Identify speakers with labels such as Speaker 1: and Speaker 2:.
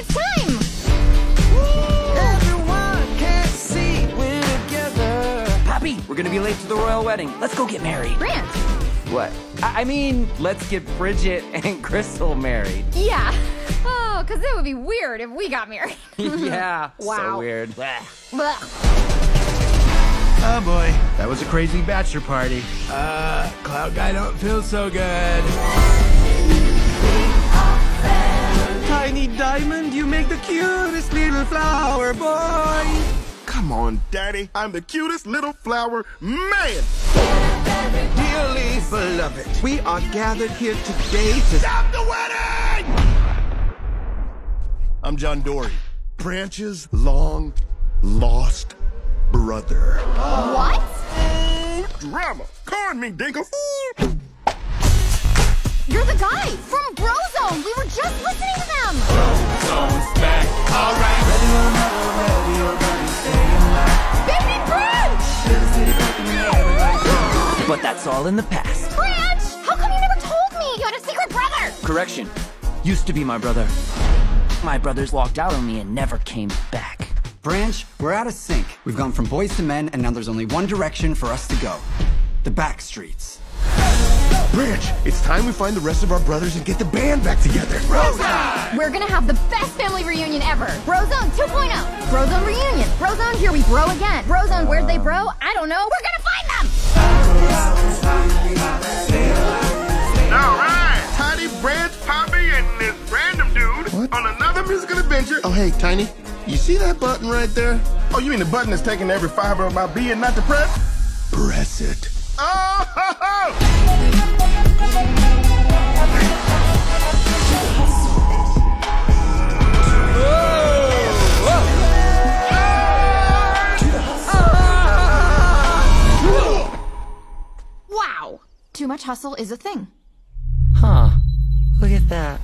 Speaker 1: it's time!
Speaker 2: Everyone can see we're together.
Speaker 3: Poppy, we're gonna be late to the royal wedding. Let's go get married.
Speaker 1: Grant.
Speaker 3: What? I, I mean, let's get Bridget and Gristle married.
Speaker 1: Yeah. Oh, because it would be weird if we got married.
Speaker 3: yeah. Wow. So
Speaker 1: Wow.
Speaker 3: weird.
Speaker 1: Blech.
Speaker 4: Oh boy, that was a crazy bachelor party.
Speaker 2: Uh, Cloud Guy don't feel so good.
Speaker 4: Tiny Diamond, you make the cutest little flower boy.
Speaker 5: Come on, Daddy. I'm the cutest little flower man.
Speaker 4: Dearly beloved, we are gathered here today to
Speaker 5: Stop the wedding! I'm John Dory. Branch's long lost brother.
Speaker 1: What?
Speaker 5: Drama. Corn me, Dinkle.
Speaker 1: You're the guy from Brozone! We were just listening
Speaker 3: But that's all in the past.
Speaker 1: Branch! How come you never told me? You had a secret brother!
Speaker 3: Correction. Used to be my brother. My brothers walked out on me and never came back.
Speaker 6: Branch, we're out of sync. We've gone from boys to men, and now there's only one direction for us to go. The back streets.
Speaker 5: Branch, it's time we find the rest of our brothers and get the band back together.
Speaker 1: We're gonna have the best family reunion ever! Brozone 2.0! Brozone reunion! Brozone here we bro again! Brozone where'd they bro? I don't know! We're gonna
Speaker 5: Branch, and this random dude on another musical adventure. Oh, hey, Tiny. You see that button right there? Oh, you mean the button that's taking every fiber of my being not to press? Press it. Oh, ho, ho.
Speaker 1: Wow! Too much hustle is a thing.
Speaker 3: Huh that.